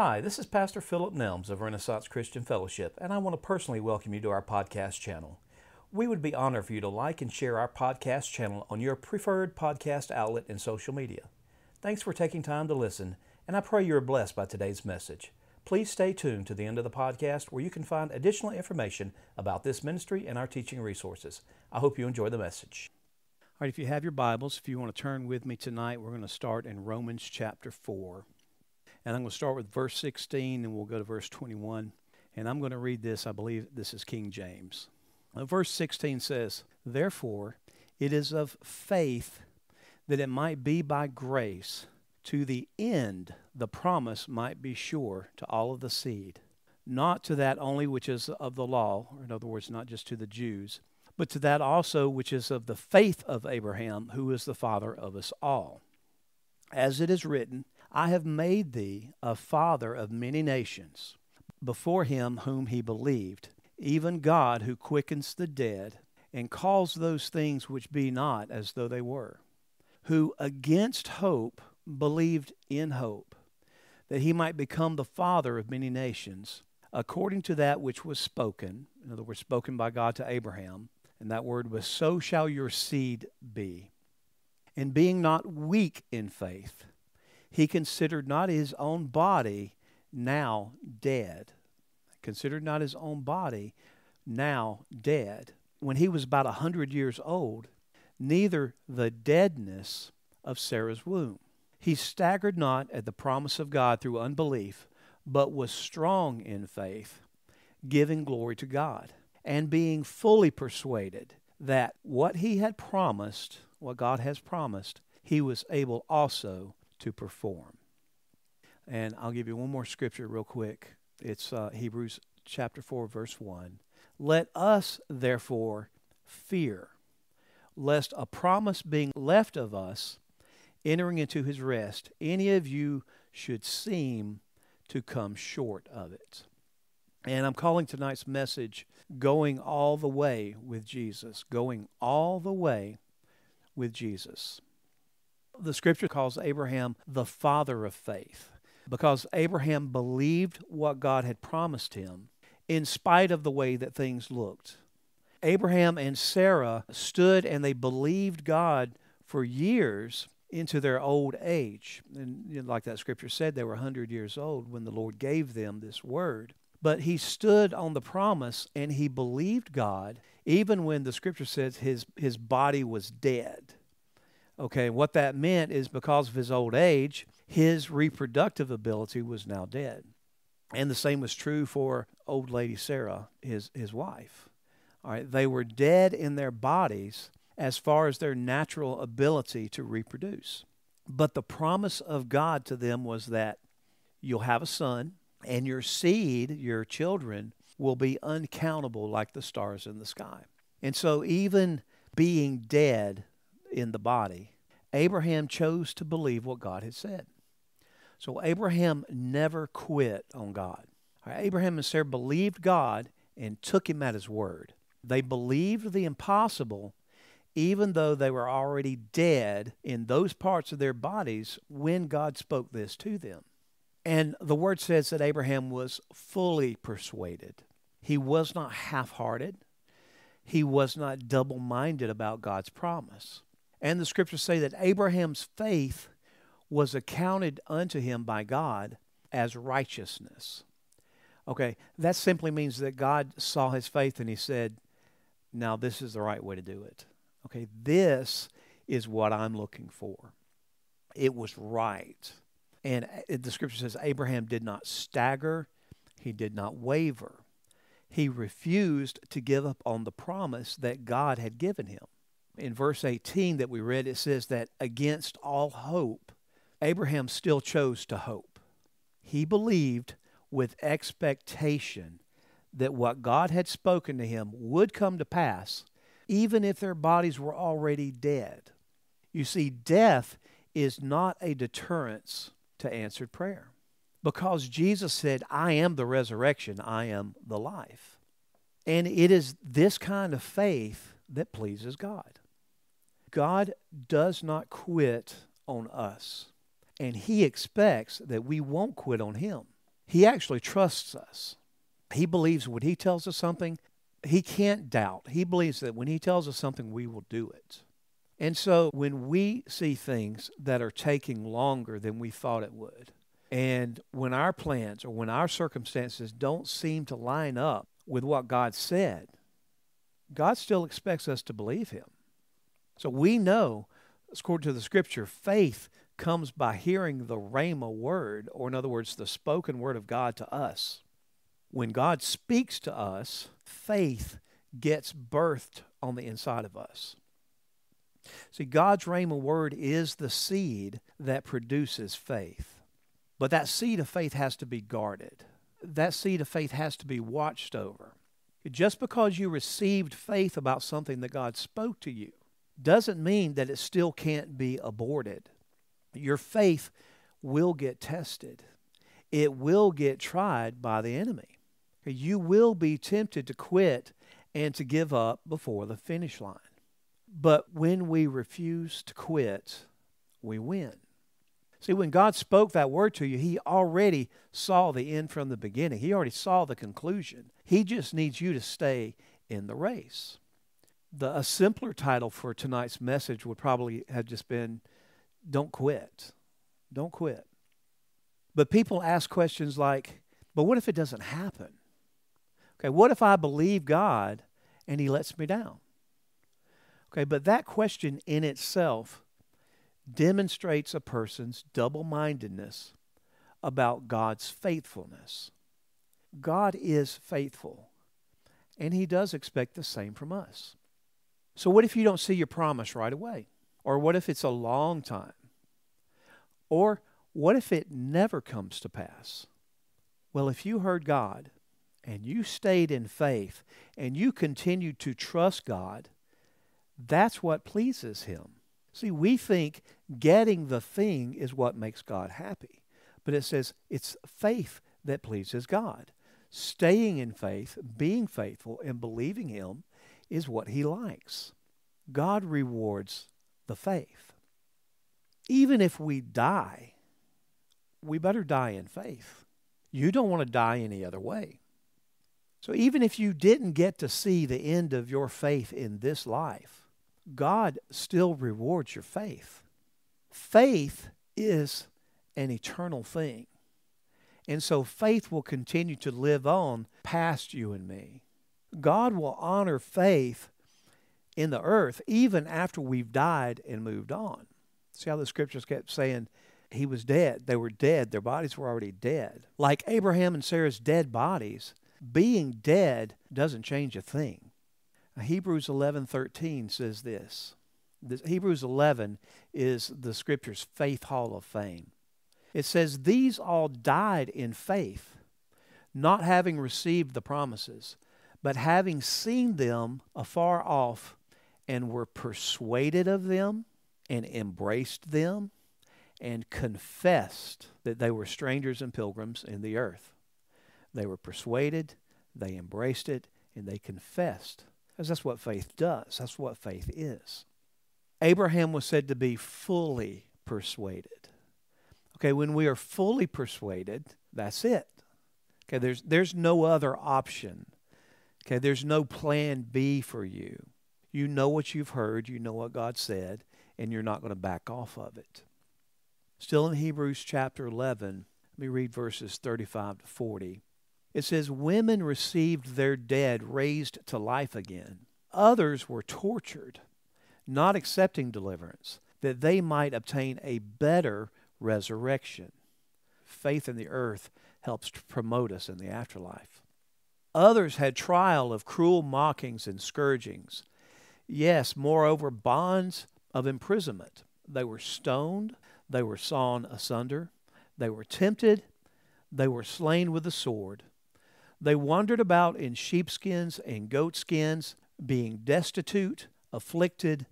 Hi, this is Pastor Phillip Nelms of Renaissance Christian Fellowship, and I want to personally welcome you to our podcast channel. We would be honored for you to like and share our podcast channel on your preferred podcast outlet and social media. Thanks for taking time to listen, and I pray you are blessed by today's message. Please stay tuned to the end of the podcast where you can find additional information about this ministry and our teaching resources. I hope you enjoy the message. All right, if you have your Bibles, if you want to turn with me tonight, we're going to start in Romans chapter 4. And I'm going to start with verse 16 and we'll go to verse 21. And I'm going to read this. I believe this is King James. Now, verse 16 says, Therefore, it is of faith that it might be by grace, to the end the promise might be sure to all of the seed, not to that only which is of the law, or in other words, not just to the Jews, but to that also which is of the faith of Abraham, who is the father of us all. As it is written, I have made thee a father of many nations, before him whom he believed, even God who quickens the dead, and calls those things which be not as though they were, who against hope believed in hope, that he might become the father of many nations, according to that which was spoken, in other words, spoken by God to Abraham, and that word was, So shall your seed be. And being not weak in faith, he considered not his own body now dead. Considered not his own body now dead. When he was about a hundred years old, neither the deadness of Sarah's womb. He staggered not at the promise of God through unbelief, but was strong in faith, giving glory to God, and being fully persuaded that what he had promised, what God has promised, he was able also to perform. And I'll give you one more scripture real quick. It's uh, Hebrews chapter 4, verse 1. Let us, therefore, fear, lest a promise being left of us, entering into his rest, any of you should seem to come short of it. And I'm calling tonight's message Going All the Way with Jesus. Going All the Way with Jesus the scripture calls Abraham the father of faith because Abraham believed what God had promised him in spite of the way that things looked. Abraham and Sarah stood and they believed God for years into their old age. And like that scripture said, they were 100 years old when the Lord gave them this word. But he stood on the promise and he believed God even when the scripture says his, his body was dead. Okay, what that meant is because of his old age, his reproductive ability was now dead. And the same was true for old lady Sarah, his, his wife. All right, they were dead in their bodies as far as their natural ability to reproduce. But the promise of God to them was that you'll have a son, and your seed, your children, will be uncountable like the stars in the sky. And so, even being dead, in the body, Abraham chose to believe what God had said. So Abraham never quit on God. Abraham and Sarah believed God and took him at his word. They believed the impossible even though they were already dead in those parts of their bodies when God spoke this to them. And the word says that Abraham was fully persuaded. He was not half hearted, he was not double minded about God's promise. And the scriptures say that Abraham's faith was accounted unto him by God as righteousness. Okay, that simply means that God saw his faith and he said, now this is the right way to do it. Okay, this is what I'm looking for. It was right. And uh, the scripture says Abraham did not stagger, he did not waver. He refused to give up on the promise that God had given him in verse 18 that we read, it says that against all hope, Abraham still chose to hope. He believed with expectation that what God had spoken to him would come to pass, even if their bodies were already dead. You see, death is not a deterrence to answered prayer because Jesus said, I am the resurrection, I am the life. And it is this kind of faith that pleases God. God does not quit on us, and He expects that we won't quit on Him. He actually trusts us. He believes when He tells us something, He can't doubt. He believes that when He tells us something, we will do it. And so when we see things that are taking longer than we thought it would, and when our plans or when our circumstances don't seem to line up with what God said, God still expects us to believe Him. So we know, according to the scripture, faith comes by hearing the Rhema word, or in other words, the spoken word of God to us. When God speaks to us, faith gets birthed on the inside of us. See, God's Rhema word is the seed that produces faith. But that seed of faith has to be guarded. That seed of faith has to be watched over. Just because you received faith about something that God spoke to you doesn't mean that it still can't be aborted. Your faith will get tested, it will get tried by the enemy. You will be tempted to quit and to give up before the finish line. But when we refuse to quit, we win. See, when God spoke that word to you, He already saw the end from the beginning. He already saw the conclusion. He just needs you to stay in the race. The, a simpler title for tonight's message would probably have just been Don't Quit. Don't quit. But people ask questions like, But what if it doesn't happen? Okay, what if I believe God and He lets me down? Okay, but that question in itself demonstrates a person's double mindedness about God's faithfulness. God is faithful, and He does expect the same from us. So, what if you don't see your promise right away? Or what if it's a long time? Or what if it never comes to pass? Well, if you heard God and you stayed in faith and you continued to trust God, that's what pleases Him. See, we think getting the thing is what makes God happy. But it says it's faith that pleases God. Staying in faith, being faithful, and believing Him is what He likes. God rewards the faith. Even if we die, we better die in faith. You don't want to die any other way. So even if you didn't get to see the end of your faith in this life, God still rewards your faith. Faith is an eternal thing. And so faith will continue to live on past you and me. God will honor faith in the earth even after we've died and moved on. See how the scriptures kept saying he was dead. They were dead. Their bodies were already dead. Like Abraham and Sarah's dead bodies, being dead doesn't change a thing. Hebrews 11:13 says this. this. Hebrews 11 is the scripture's faith hall of fame. It says these all died in faith, not having received the promises, but having seen them afar off and were persuaded of them and embraced them and confessed that they were strangers and pilgrims in the earth. They were persuaded, they embraced it, and they confessed because that's what faith does. That's what faith is. Abraham was said to be fully persuaded. Okay, when we are fully persuaded, that's it. Okay, there's there's no other option. Okay, there's no plan B for you. You know what you've heard, you know what God said, and you're not going to back off of it. Still in Hebrews chapter 11, let me read verses 35 to 40. It says, Women received their dead raised to life again. Others were tortured, not accepting deliverance, that they might obtain a better resurrection. Faith in the earth helps to promote us in the afterlife. Others had trial of cruel mockings and scourgings. Yes, moreover, bonds of imprisonment. They were stoned, they were sawn asunder, they were tempted, they were slain with the sword. They wandered about in sheepskins and goatskins, being destitute, afflicted,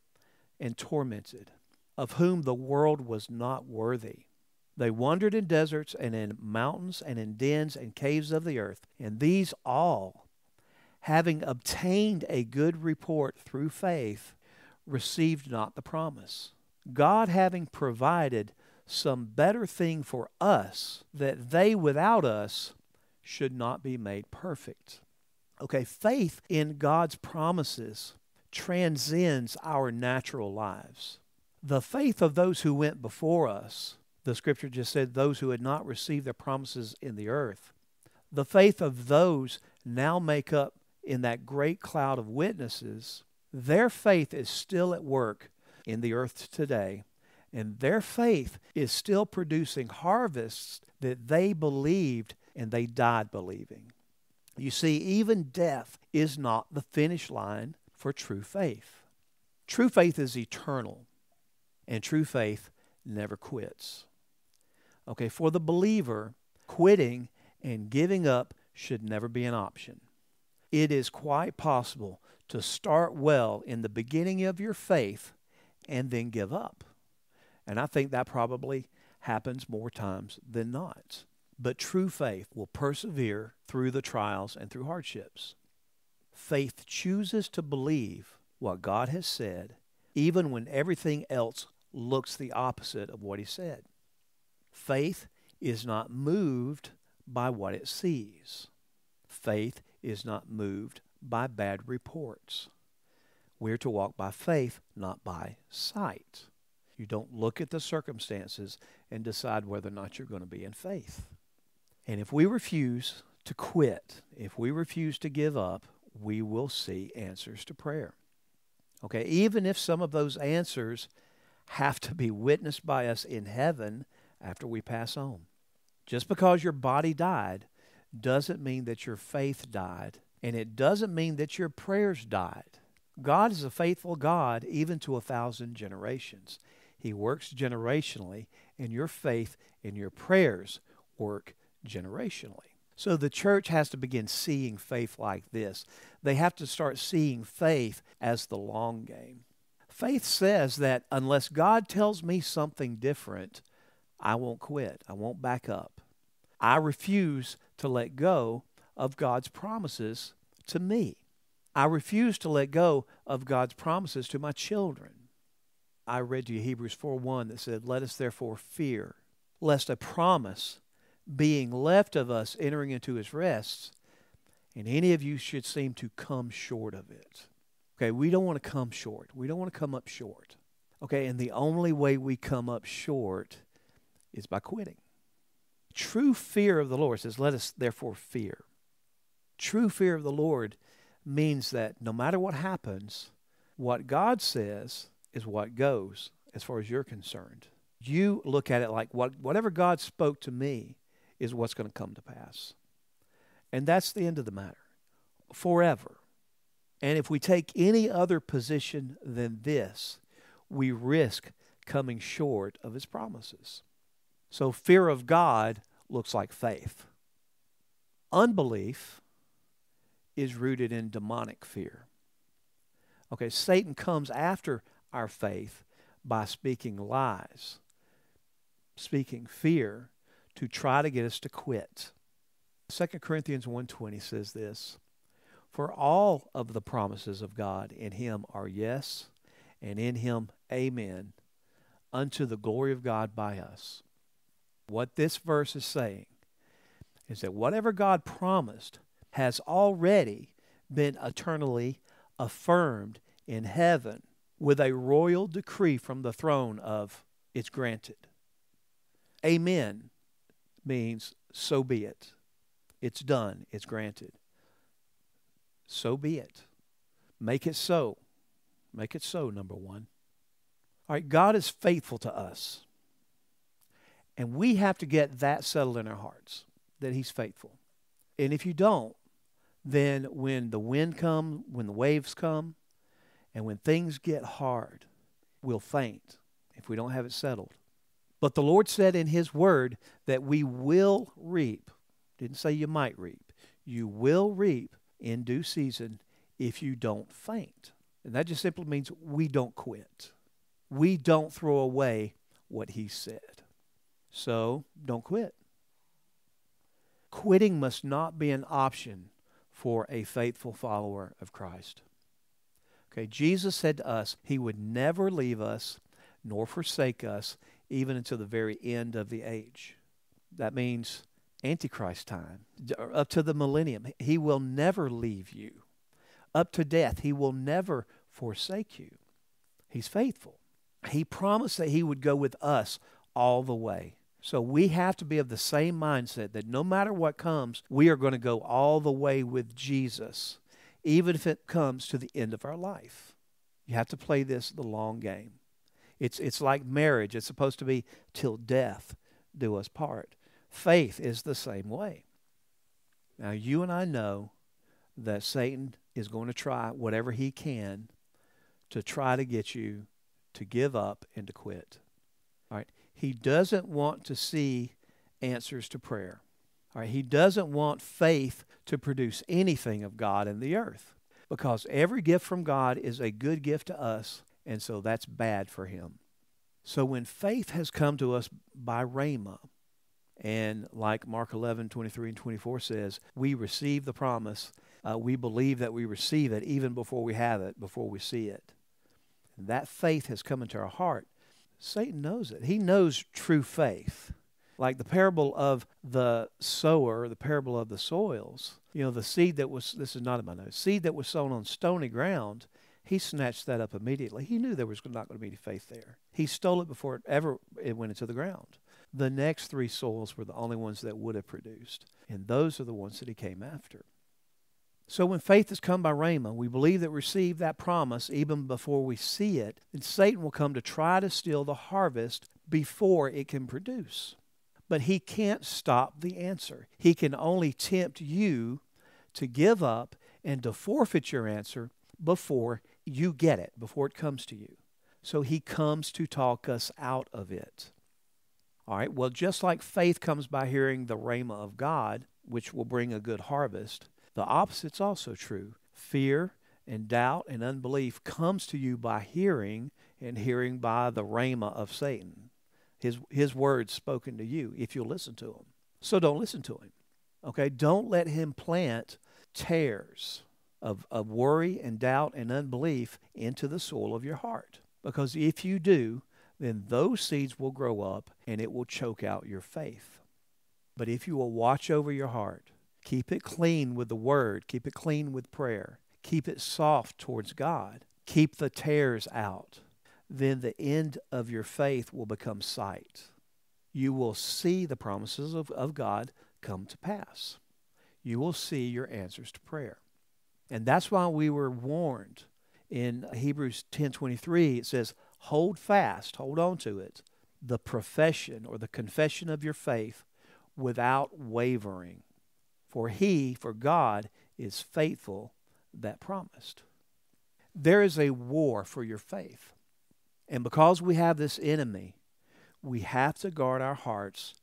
and tormented, of whom the world was not worthy. They wandered in deserts and in mountains and in dens and caves of the earth, and these all, having obtained a good report through faith, received not the promise. God having provided some better thing for us that they without us should not be made perfect. Okay, faith in God's promises transcends our natural lives. The faith of those who went before us, the scripture just said, those who had not received their promises in the earth, the faith of those now make up in that great cloud of witnesses, their faith is still at work in the earth today. And their faith is still producing harvests that they believed and they died believing. You see, even death is not the finish line for true faith. True faith is eternal, and true faith never quits. Okay, for the believer, quitting and giving up should never be an option. It is quite possible to start well in the beginning of your faith and then give up. And I think that probably happens more times than not. But true faith will persevere through the trials and through hardships. Faith chooses to believe what God has said, even when everything else looks the opposite of what He said. Faith is not moved by what it sees. Faith is not moved by bad reports. We're to walk by faith, not by sight. You don't look at the circumstances and decide whether or not you're going to be in faith. And if we refuse to quit, if we refuse to give up, we will see answers to prayer. Okay, even if some of those answers have to be witnessed by us in heaven after we pass on. Just because your body died doesn't mean that your faith died, and it doesn't mean that your prayers died. God is a faithful God even to a thousand generations. He works generationally, and your faith and your prayers work generationally. So the church has to begin seeing faith like this. They have to start seeing faith as the long game. Faith says that unless God tells me something different, I won't quit. I won't back up. I refuse to let go of God's promises to me. I refuse to let go of God's promises to my children. I read to you Hebrews 4 1 that said, Let us therefore fear, lest a promise being left of us entering into his rest, and any of you should seem to come short of it. Okay, we don't want to come short. We don't want to come up short. Okay, and the only way we come up short is by quitting. True fear of the Lord says, Let us therefore fear. True fear of the Lord means that no matter what happens, what God says is what goes as far as you're concerned. You look at it like what, whatever God spoke to me is what's going to come to pass. And that's the end of the matter forever. And if we take any other position than this, we risk coming short of his promises. So fear of God looks like faith. Unbelief is rooted in demonic fear. Okay, Satan comes after our faith by speaking lies, speaking fear to try to get us to quit. 2 Corinthians 1:20 says this, "For all of the promises of God in him are yes, and in him amen, unto the glory of God by us." What this verse is saying is that whatever God promised has already been eternally affirmed in heaven with a royal decree from the throne of it's granted. Amen means so be it. It's done. It's granted. So be it. Make it so. Make it so, number one. All right, God is faithful to us. And we have to get that settled in our hearts that He's faithful. And if you don't, then when the wind comes, when the waves come, and when things get hard, we'll faint if we don't have it settled. But the Lord said in His Word that we will reap. Didn't say you might reap. You will reap in due season if you don't faint. And that just simply means we don't quit. We don't throw away what He said. So don't quit. Quitting must not be an option for a faithful follower of Christ. Okay, Jesus said to us, He would never leave us nor forsake us even until the very end of the age. That means Antichrist time, up to the millennium. He will never leave you. Up to death, He will never forsake you. He's faithful. He promised that He would go with us all the way. So we have to be of the same mindset that no matter what comes, we are going to go all the way with Jesus, even if it comes to the end of our life. You have to play this the long game. It's, it's like marriage, it's supposed to be till death do us part. Faith is the same way. Now, you and I know that Satan is going to try whatever he can to try to get you to give up and to quit. He doesn't want to see answers to prayer. All right. He doesn't want faith to produce anything of God in the earth because every gift from God is a good gift to us, and so that's bad for him. So when faith has come to us by Rhema, and like Mark 11, 23 and 24 says, we receive the promise. Uh, we believe that we receive it even before we have it, before we see it. And that faith has come into our heart. Satan knows it. He knows true faith. Like the parable of the sower, the parable of the soils, you know, the seed that was, this is not in my notes, seed that was sown on stony ground, he snatched that up immediately. He knew there was not going to be any faith there. He stole it before it ever it went into the ground. The next three soils were the only ones that would have produced, and those are the ones that he came after. So when faith has come by Rhema, we believe that we receive that promise even before we see it, and Satan will come to try to steal the harvest before it can produce. But he can't stop the answer. He can only tempt you to give up and to forfeit your answer before you get it, before it comes to you. So he comes to talk us out of it. All right, well, just like faith comes by hearing the rhema of God, which will bring a good harvest, the opposite's also true. Fear and doubt and unbelief comes to you by hearing, and hearing by the rhema of Satan. His, his words spoken to you, if you'll listen to him. So don't listen to him. Okay? Don't let him plant tares of, of worry and doubt and unbelief into the soil of your heart. Because if you do, then those seeds will grow up and it will choke out your faith. But if you will watch over your heart, Keep it clean with the word. Keep it clean with prayer. Keep it soft towards God. Keep the tares out. Then the end of your faith will become sight. You will see the promises of, of God come to pass. You will see your answers to prayer. And that's why we were warned in Hebrews 10:23 it says hold fast, hold on to it, the profession or the confession of your faith without wavering. For he, for God, is faithful that promised. There is a war for your faith. And because we have this enemy, we have to guard our hearts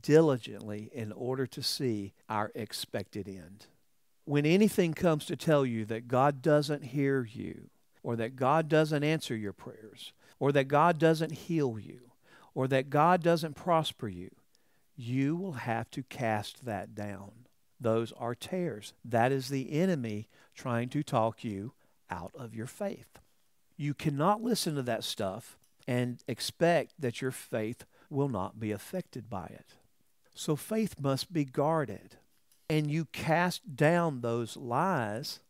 diligently in order to see our expected end. When anything comes to tell you that God doesn't hear you, or that God doesn't answer your prayers, or that God doesn't heal you, or that God doesn't prosper you, you will have to cast that down. Those are tares. That is the enemy trying to talk you out of your faith. You cannot listen to that stuff and expect that your faith will not be affected by it. So faith must be guarded. And you cast down those lies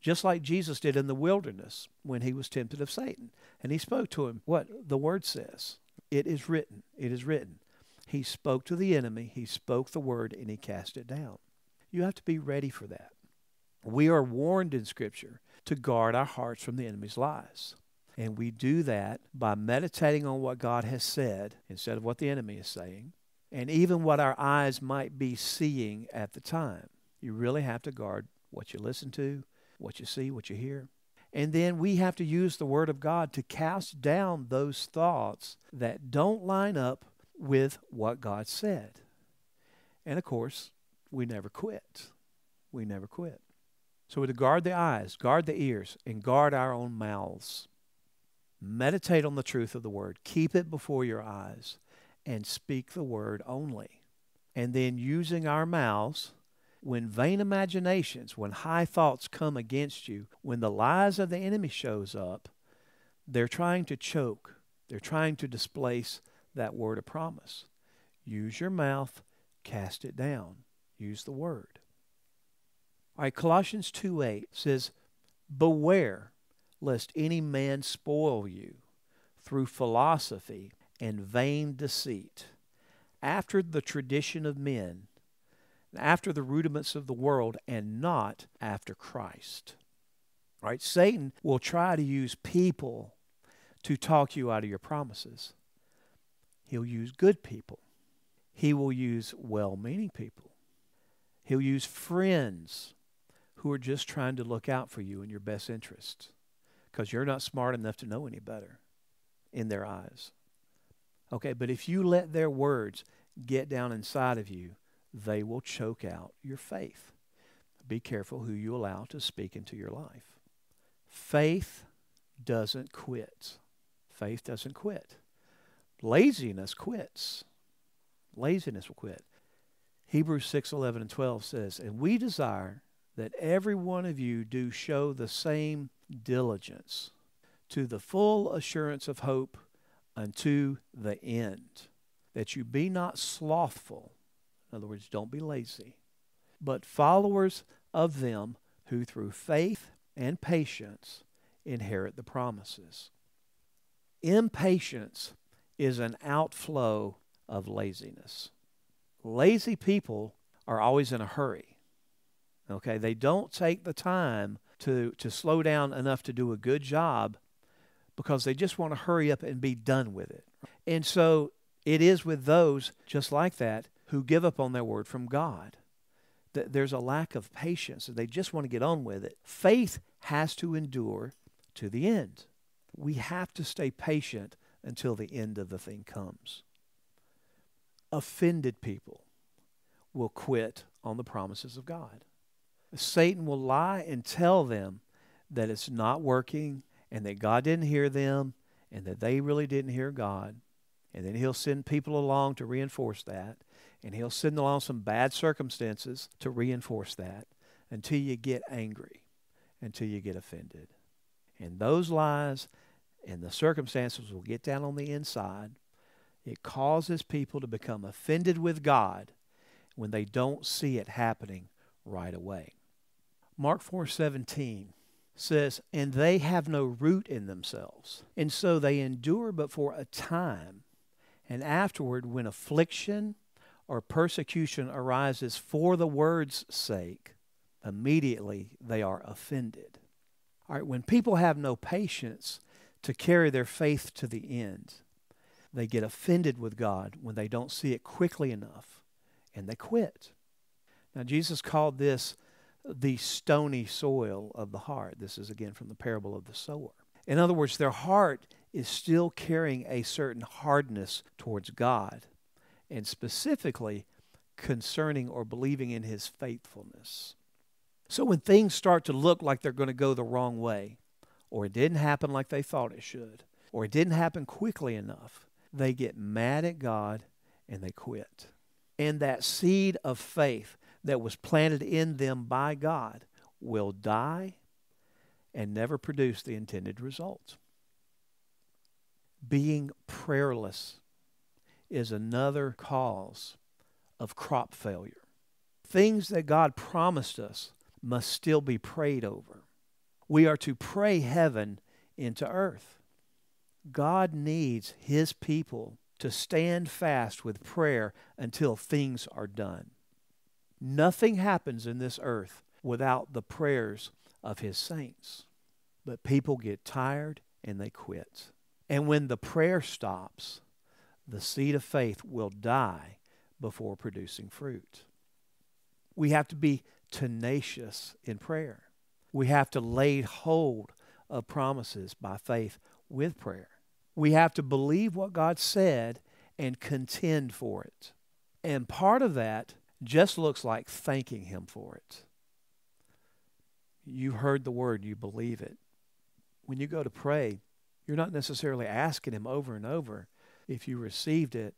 just like Jesus did in the wilderness when he was tempted of Satan. And he spoke to him what the word says. It is written. It is written. He spoke to the enemy, he spoke the word, and he cast it down. You have to be ready for that. We are warned in Scripture to guard our hearts from the enemy's lies. And we do that by meditating on what God has said instead of what the enemy is saying, and even what our eyes might be seeing at the time. You really have to guard what you listen to, what you see, what you hear. And then we have to use the Word of God to cast down those thoughts that don't line up with what God said. And of course, we never quit. We never quit. So we're to guard the eyes, guard the ears, and guard our own mouths. Meditate on the truth of the word. Keep it before your eyes and speak the word only. And then using our mouths, when vain imaginations, when high thoughts come against you, when the lies of the enemy shows up, they're trying to choke, they're trying to displace that word of promise. Use your mouth, cast it down. Use the word. All right, Colossians 2 8 says, Beware lest any man spoil you through philosophy and vain deceit, after the tradition of men, after the rudiments of the world, and not after Christ. All right, Satan will try to use people to talk you out of your promises. He'll use good people. He will use well meaning people. He'll use friends who are just trying to look out for you in your best interests because you're not smart enough to know any better in their eyes. Okay, but if you let their words get down inside of you, they will choke out your faith. Be careful who you allow to speak into your life. Faith doesn't quit. Faith doesn't quit. Laziness quits. Laziness will quit. Hebrews 6 11 and 12 says, And we desire that every one of you do show the same diligence to the full assurance of hope unto the end, that you be not slothful. In other words, don't be lazy, but followers of them who through faith and patience inherit the promises. Impatience is an outflow of laziness. Lazy people are always in a hurry. Okay, they don't take the time to, to slow down enough to do a good job because they just want to hurry up and be done with it. And so it is with those just like that who give up on their word from God. That there's a lack of patience and they just want to get on with it. Faith has to endure to the end. We have to stay patient until the end of the thing comes. Offended people will quit on the promises of God. Satan will lie and tell them that it's not working and that God didn't hear them and that they really didn't hear God. And then he'll send people along to reinforce that. And he'll send along some bad circumstances to reinforce that until you get angry, until you get offended. And those lies and the circumstances will get down on the inside. It causes people to become offended with God when they don't see it happening right away. Mark 4:17 says, "And they have no root in themselves, and so they endure but for a time, and afterward when affliction or persecution arises for the word's sake, immediately they are offended." All right, when people have no patience to carry their faith to the end, they get offended with God when they don't see it quickly enough, and they quit. Now, Jesus called this the stony soil of the heart. This is again from the parable of the sower. In other words, their heart is still carrying a certain hardness towards God, and specifically concerning or believing in his faithfulness. So when things start to look like they're going to go the wrong way, or it didn't happen like they thought it should, or it didn't happen quickly enough, they get mad at God and they quit. And that seed of faith that was planted in them by God will die and never produce the intended results. Being prayerless is another cause of crop failure. Things that God promised us must still be prayed over. We are to pray heaven into earth. God needs His people to stand fast with prayer until things are done. Nothing happens in this earth without the prayers of his saints. But people get tired and they quit. And when the prayer stops, the seed of faith will die before producing fruit. We have to be tenacious in prayer. We have to lay hold of promises by faith with prayer. We have to believe what God said and contend for it. And part of that just looks like thanking Him for it. You heard the word, you believe it. When you go to pray, you're not necessarily asking Him over and over. If you received it,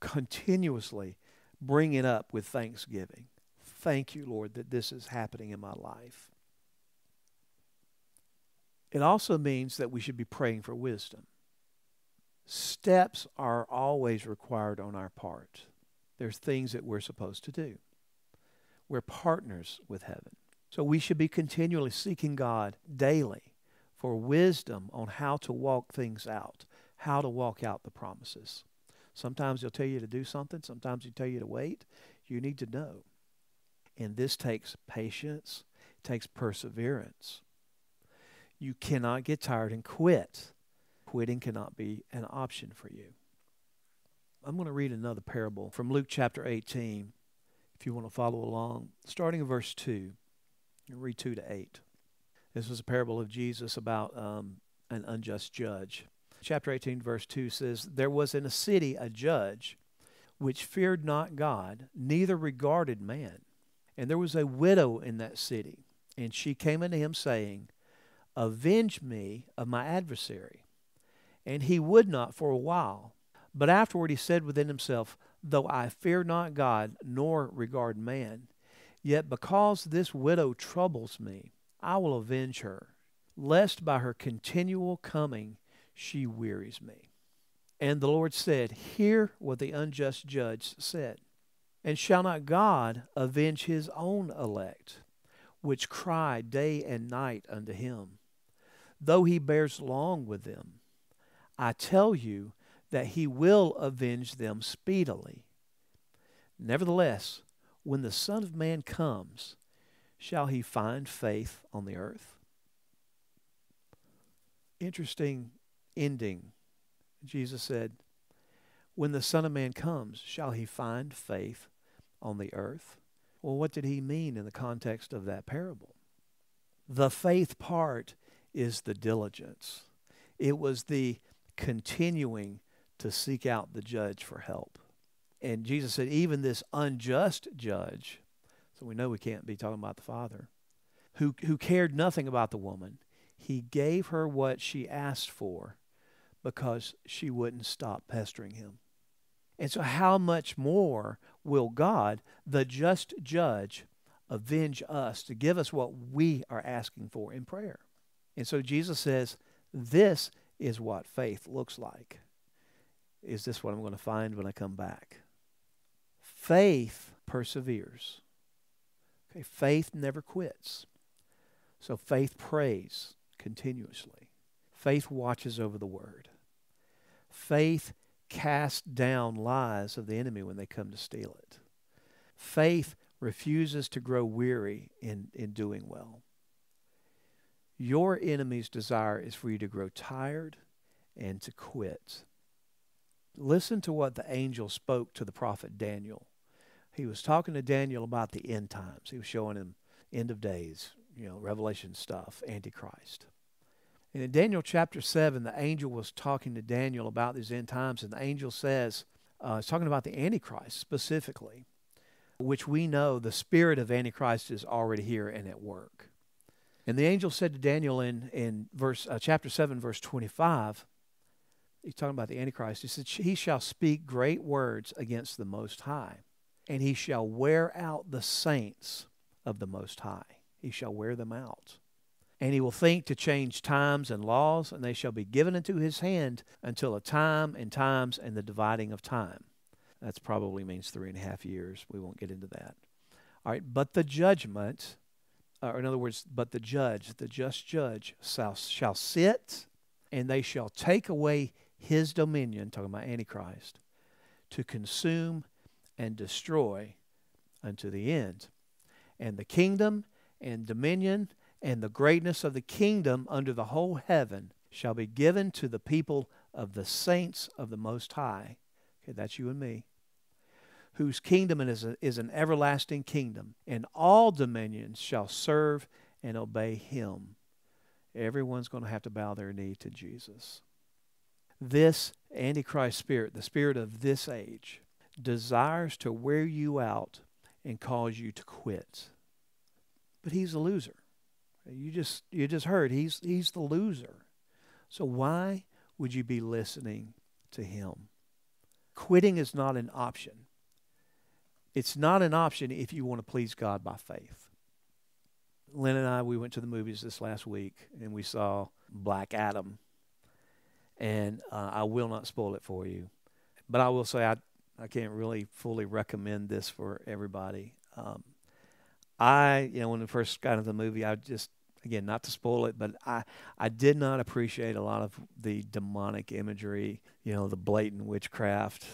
continuously bring it up with thanksgiving. Thank you, Lord, that this is happening in my life. It also means that we should be praying for wisdom. steps are always required on our part. There's things that we're supposed to do. We're partners with heaven. So we should be continually seeking God daily for wisdom on how to walk things out, how to walk out the promises. Sometimes he'll tell you to do something, sometimes he'll tell you to wait. You need to know. And this takes patience, it takes perseverance. You cannot get tired and quit. Quitting cannot be an option for you. I'm going to read another parable from Luke chapter 18, if you want to follow along, starting in verse 2. Read 2 to 8. This was a parable of Jesus about um, an unjust judge. Chapter 18, verse 2 says, There was in a city a judge which feared not God, neither regarded man. And there was a widow in that city, and she came unto him, saying, Avenge me of my adversary. And he would not for a while. But afterward he said within himself, Though I fear not God, nor regard man, yet because this widow troubles me, I will avenge her, lest by her continual coming she wearies me. And the Lord said, Hear what the unjust judge said. And shall not God avenge his own elect, which cry day and night unto him, though he bears long with them? I tell you that he will avenge them speedily. Nevertheless, when the Son of Man comes, shall he find faith on the earth? Interesting ending. Jesus said, When the Son of Man comes, shall he find faith on the earth? Well, what did he mean in the context of that parable? The faith part is the diligence, it was the continuing to seek out the judge for help. And Jesus said, even this unjust judge, so we know we can't be talking about the Father, who, who cared nothing about the woman, he gave her what she asked for because she wouldn't stop pestering him. And so, how much more will God, the just judge, avenge us to give us what we are asking for in prayer? And so, Jesus says, This is what faith looks like. Is this what I'm going to find when I come back? Faith perseveres. Okay, faith never quits. So faith prays continuously. Faith watches over the word. Faith casts down lies of the enemy when they come to steal it. Faith refuses to grow weary in, in doing well. Your enemy's desire is for you to grow tired and to quit. Listen to what the angel spoke to the prophet Daniel. He was talking to Daniel about the end times. He was showing him end of days, you know, Revelation stuff, Antichrist. And in Daniel chapter 7, the angel was talking to Daniel about these end times, and the angel says, uh, it's talking about the Antichrist specifically, which we know the spirit of Antichrist is already here and at work. And the angel said to Daniel in, in verse, uh, chapter 7, verse 25, he's talking about the Antichrist. He said, He shall speak great words against the Most High, and he shall wear out the saints of the Most High. He shall wear them out. And he will think to change times and laws, and they shall be given into his hand until a time and times and the dividing of time. That probably means three and a half years. We won't get into that. All right, but the judgment, or in other words, but the judge, the just judge, shall, shall sit, and they shall take away his dominion, talking about Antichrist, to consume and destroy unto the end. And the kingdom and dominion and the greatness of the kingdom under the whole heaven shall be given to the people of the saints of the Most High. Okay, that's you and me. Whose kingdom is, a, is an everlasting kingdom, and all dominions shall serve and obey him. Everyone's going to have to bow their knee to Jesus. This Antichrist spirit, the spirit of this age, desires to wear you out and cause you to quit. But he's a loser. You just you just heard he's he's the loser. So why would you be listening to him? Quitting is not an option. It's not an option if you want to please God by faith. Lynn and I we went to the movies this last week and we saw Black Adam and uh, I will not spoil it for you. But I will say I I can't really fully recommend this for everybody. Um, I you know when we first got into the movie, I just again not to spoil it, but I I did not appreciate a lot of the demonic imagery, you know, the blatant witchcraft.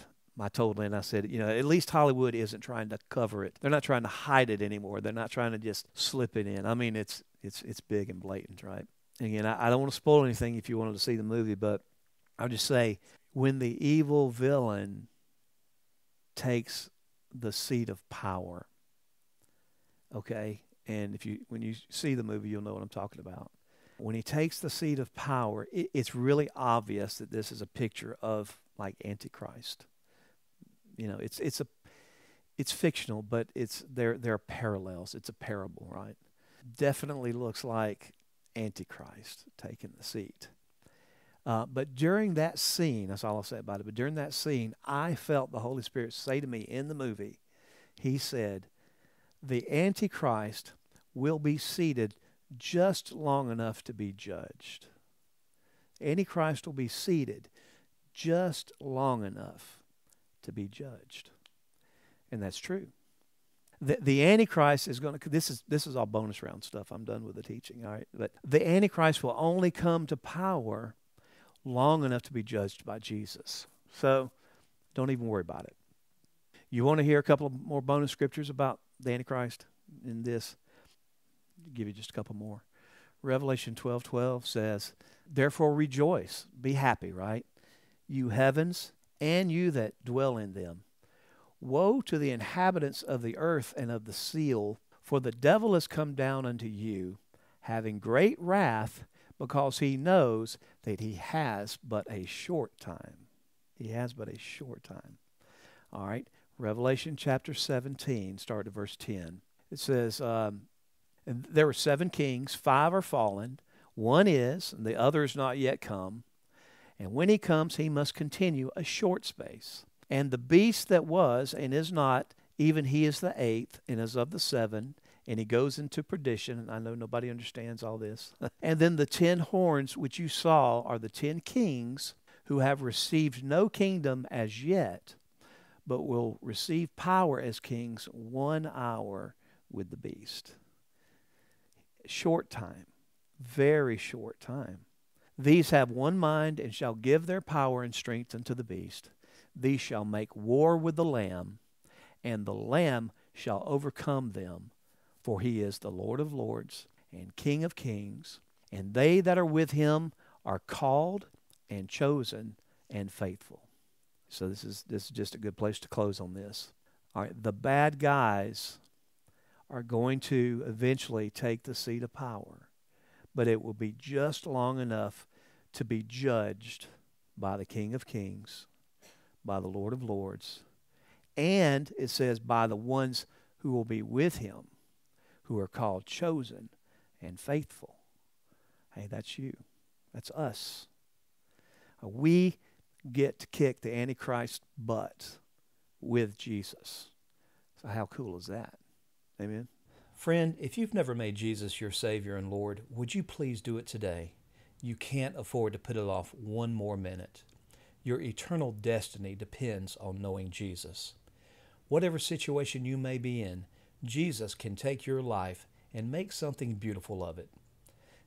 I told Lynn, I said, you know, at least Hollywood isn't trying to cover it. They're not trying to hide it anymore. They're not trying to just slip it in. I mean, it's it's it's big and blatant, right? Again, I, I don't want to spoil anything if you wanted to see the movie, but I'll just say when the evil villain takes the seat of power, okay, and if you when you see the movie, you'll know what I'm talking about. When he takes the seat of power, it, it's really obvious that this is a picture of like Antichrist. You know, it's it's a it's fictional, but it's there there are parallels. It's a parable, right? Definitely looks like Antichrist taking the seat. Uh, but during that scene, that's all I'll say about it. But during that scene, I felt the Holy Spirit say to me in the movie, He said, The Antichrist will be seated just long enough to be judged. Antichrist will be seated just long enough to be judged. And that's true. The, the Antichrist is going to, this is, this is all bonus round stuff. I'm done with the teaching, all right? But the Antichrist will only come to power long enough to be judged by Jesus. So don't even worry about it. You want to hear a couple more bonus scriptures about the Antichrist in this? I'll give you just a couple more. Revelation 12 12 says, Therefore rejoice, be happy, right? You heavens, and you that dwell in them. Woe to the inhabitants of the earth and of the seal, for the devil is come down unto you, having great wrath, because he knows that he has but a short time. He has but a short time. All right, Revelation chapter 17, start at verse 10. It says, um, and there were seven kings, five are fallen, one is, and the other is not yet come. And when he comes, he must continue a short space. And the beast that was and is not, even he is the eighth, and is of the seven, and he goes into perdition. And I know nobody understands all this. and then the ten horns which you saw are the ten kings who have received no kingdom as yet, but will receive power as kings one hour with the beast. Short time, very short time. These have one mind and shall give their power and strength unto the beast. These shall make war with the Lamb, and the Lamb shall overcome them, for he is the Lord of lords and King of kings. And they that are with him are called and chosen and faithful. So this is this is just a good place to close on this. All right, the bad guys are going to eventually take the seat of power, but it will be just long enough to be judged by the King of Kings, by the Lord of Lords, and it says by the ones who will be with him, who are called chosen and faithful. Hey, that's you. That's us. Uh, we get to kick the Antichrist butt with Jesus. So, how cool is that? Amen. Friend, if you've never made Jesus your Savior and Lord, would you please do it today? You can't afford to put it off one more minute. Your eternal destiny depends on knowing Jesus. Whatever situation you may be in, Jesus can take your life and make something beautiful of it.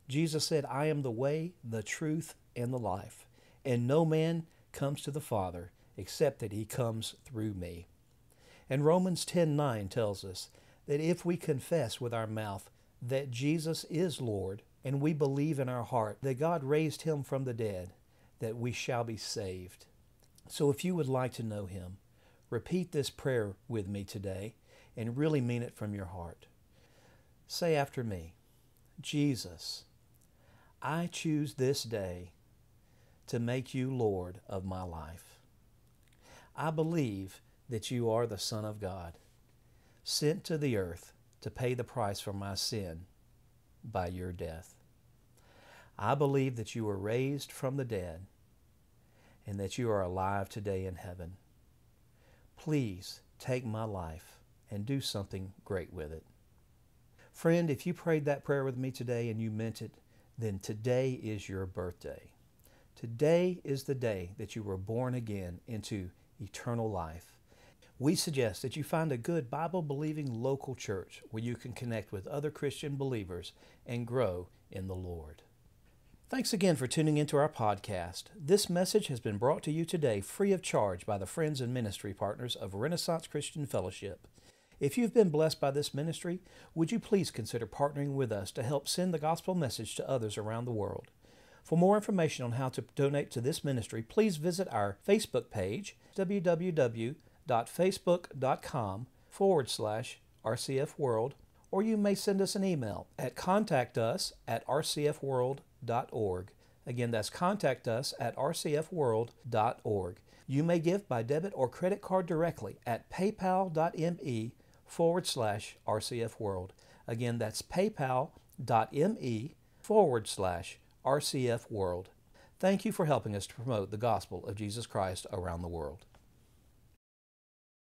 Jesus said, I am the way, the truth, and the life, and no man comes to the Father except that he comes through me. And Romans 10:9 tells us that if we confess with our mouth that Jesus is Lord and we believe in our heart that God raised him from the dead, that we shall be saved. So if you would like to know him, repeat this prayer with me today and really mean it from your heart. Say after me, Jesus, I choose this day to make you Lord of my life. I believe that you are the Son of God, sent to the earth to pay the price for my sin by your death. I believe that you were raised from the dead and that you are alive today in heaven. Please take my life and do something great with it. Friend, if you prayed that prayer with me today and you meant it, then today is your birthday. Today is the day that you were born again into eternal life. We suggest that you find a good Bible believing local church where you can connect with other Christian believers and grow in the Lord. Thanks again for tuning into our podcast. This message has been brought to you today free of charge by the friends and ministry partners of Renaissance Christian Fellowship. If you've been blessed by this ministry, would you please consider partnering with us to help send the gospel message to others around the world? For more information on how to donate to this ministry, please visit our Facebook page, www.facebook.com forward slash RCF World, or you may send us an email at contactus at rcfworld.org. Again, that's contact us at rcfworld.org. You may give by debit or credit card directly at paypal.me forward slash rcfworld. Again, that's paypal.me forward slash RCF World. Thank you for helping us to promote the gospel of Jesus Christ around the world.